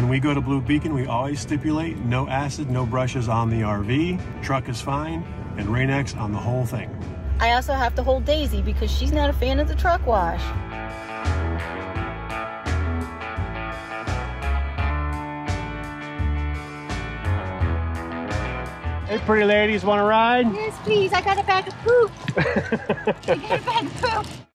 When we go to Blue Beacon, we always stipulate no acid, no brushes on the RV. Truck is fine, and Rain-X on the whole thing. I also have to hold Daisy because she's not a fan of the truck wash. Hey, pretty ladies, want to ride? Yes, please. I got a bag of poop. I got a bag of poop.